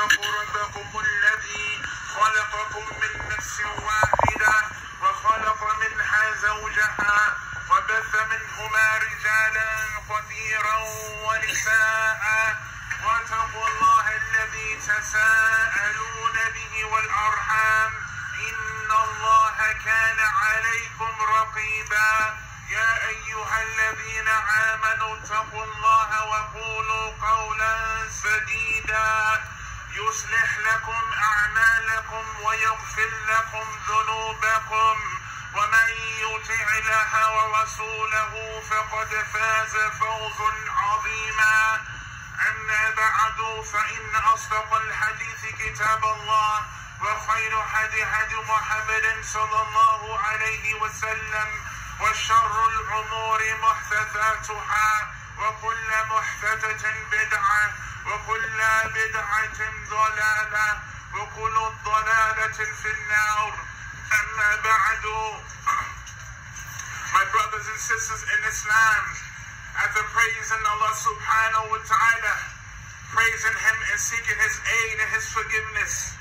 واتقوا ربكم الذي خلقكم من نفس واحدة وخلق منها زوجها وبث منهما رجالا كثيرا ونساء. واتقوا الله الذي تساءلون ذنوبكم ومن يطع الله ورسوله فقد فاز فوز عظيما. أما بعد فإن أصدق الحديث كتاب الله وخير هدي هدي محمد صلى الله عليه وسلم وشر الأمور محدثاتها وكل محدثة بدعة وكل بدعة ضلالة وكل ضلالة في النار. أما بعد My brothers and sisters in Islam, after praising Allah subhanahu wa ta'ala, praising Him and seeking His aid and His forgiveness,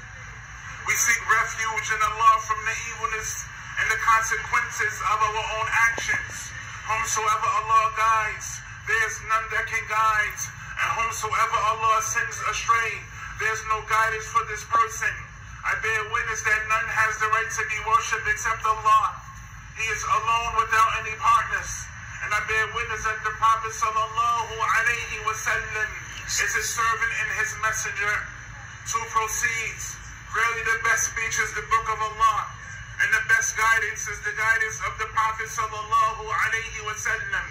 we seek refuge in Allah from the evilness and the consequences of our own actions. Whomsoever Allah guides, there's none that can guide. And whomsoever Allah sends astray, there's no guidance for this person. I bear witness that none has the right to be worshipped except Allah. He is alone without any partners. And I bear witness that the Prophet sallallahu alaihi wasallam is his servant and his messenger. To proceed, really the best speech is the book of Allah. And the best guidance is the guidance of the Prophet sallallahu alaihi wasallam.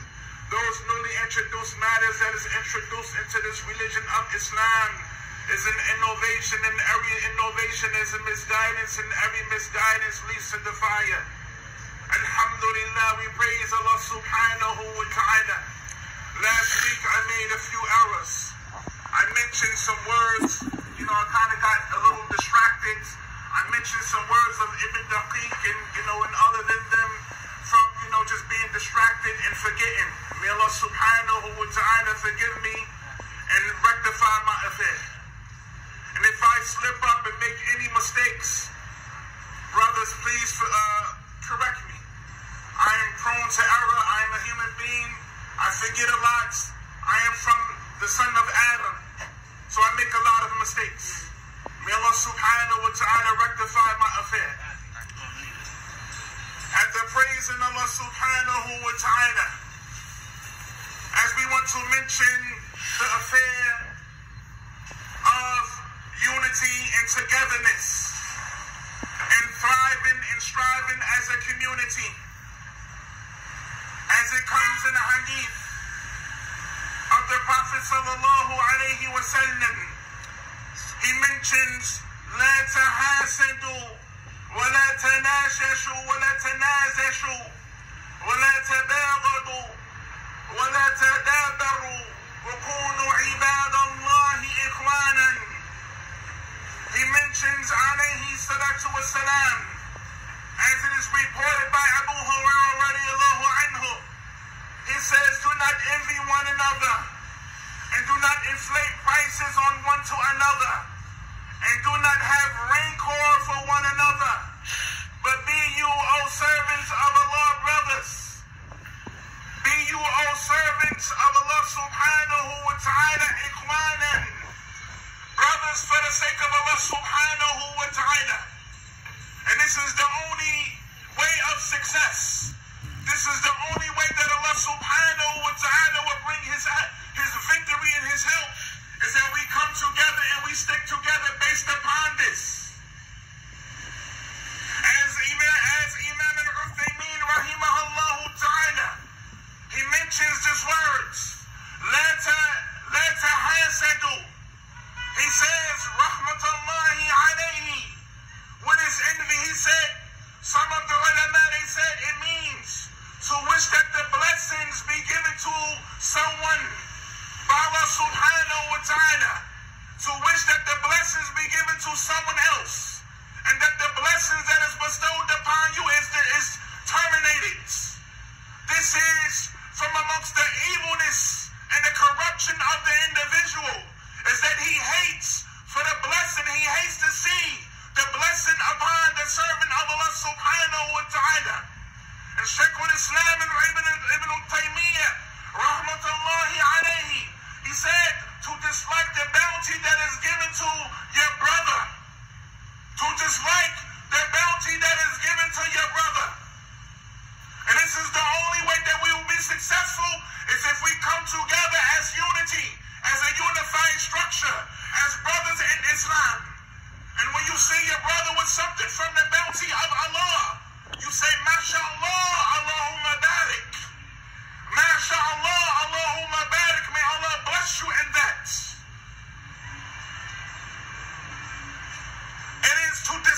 Those newly introduced matters that is introduced into this religion of Islam is an innovation, and every innovation is a misguidance, and every misguidance leads to the fire. Alhamdulillah, we praise Allah subhanahu wa ta'ala. Last week I made a few errors. I mentioned some words, you know, I kind of got a little distracted. I mentioned some words of Ibn Daqiq and, you know, and other than them from, you know, just being distracted and forgetting. May Allah subhanahu wa ta'ala forgive me and rectify my affair. I slip up and make any mistakes, brothers, please uh, correct me. I am prone to error. I am a human being. I forget a lot. I am from the son of Adam. So I make a lot of mistakes. May Allah subhanahu wa ta'ala rectify my affair. At the praising of Allah subhanahu wa ta'ala, as we want to mention the affair of unity and togetherness and thriving and striving as a community. As it comes in the hadith of the Prophet sallallahu alayhi wa sallam, he mentions, لا تحاسدوا ولا تناششوا ولا تنازشوا ولا تباغضوا ولا تدابروا وكونوا عباد الله إخوانا He mentions alayhi salatu wasalam as it is reported by Abu Hurairah anhu. He says, do not envy one another and do not inflate prices on one to another and do not have rancor for one another. But be you, O servants of Allah, brothers. Be you, O servants of Allah subhanahu wa ta'ala, ikhwanan. Brothers, for the sake of Allah subhanahu wa ta'ala. And this is the only way of success. This is the only way that Allah subhanahu wa ta'ala will bring his, his victory and his help. Is that we come together and we stick together based upon this. Bounty that is given to your brother. To dislike the bounty that is given to your brother. And this is the only way that we will be successful is if we come together as unity, as a unified structure, as brothers in Islam. And when you see your brother with something from the bounty of Allah, you say, MashaAllah, Allahumma barik. MashaAllah, Allahumma barik. May Allah bless you in that. It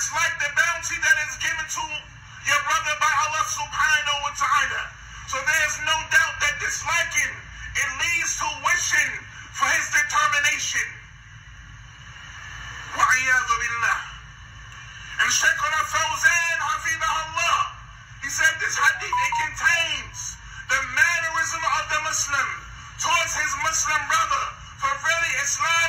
is to dislike the bounty that is given to your brother by Allah subhanahu wa ta'ala. So there's no doubt that disliking, it leads to wishing for his determination. وعياذ بالله. And Shaykhuna Fawzan, Hafidahullah, he said this hadith, it contains the mannerism of the Muslim towards his Muslim brother. For really Islam,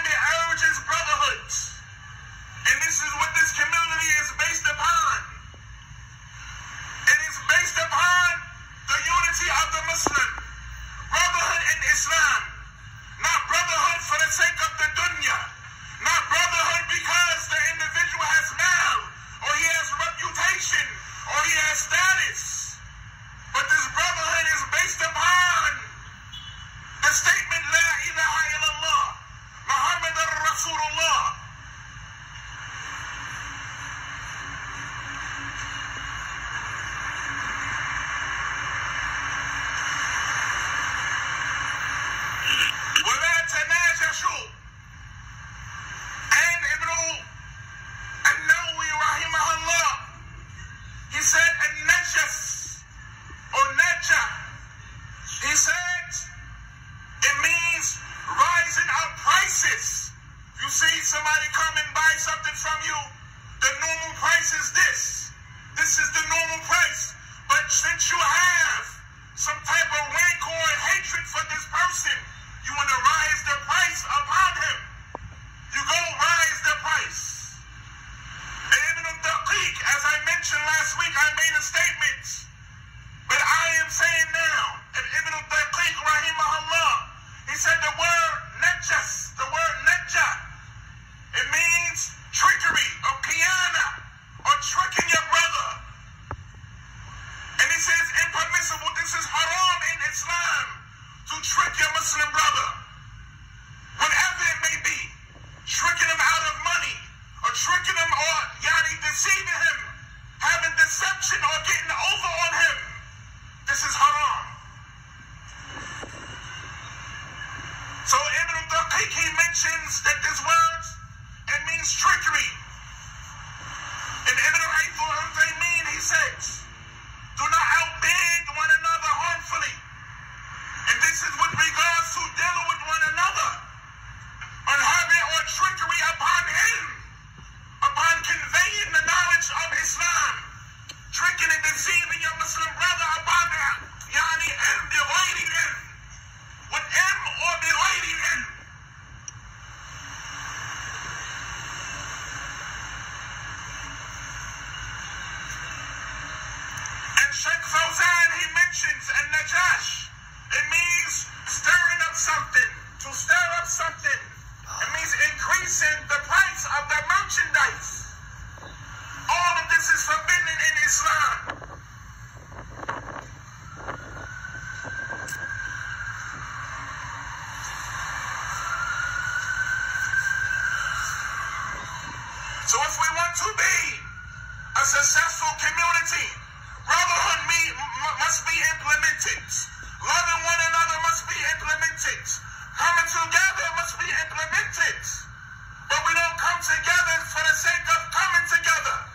you want to rise the price upon him. You go rise the price. Ibn al-Daqiq, as I mentioned last week, I made a statement. But I am saying now, and Ibn al-Daqiq, rahimahullah, he said the word najas, the word najja, it means trickery or khiyana, or tricking your brother. And he says impermissible, this is haram in Islam, to trick your Muslim brother. Whatever it may be tricking him out of money, or tricking him yani deceiving him, having deception or getting over on him. This is haram. So Ibn al-Daqiq, he mentions that this word, it means trickery. And Ibn al-Haytham, he says, do not outbid one another harmfully. And this is with regards to dealing with one another on having or trickery upon him, upon conveying the knowledge of Islam, tricking and deceiving your Muslim brother upon him, yani him, dividing him, with him or dividing him. And Sheikh Fawzan, he mentions, and Najash, it means stirring up something, to stir up something. It means increasing the price of the merchandise. All of this is forbidden in Islam. So if we want to be a successful community, brotherhood must be implemented. Loving one another must be implemented. Coming together must be implemented. But we don't come together for the sake of coming together.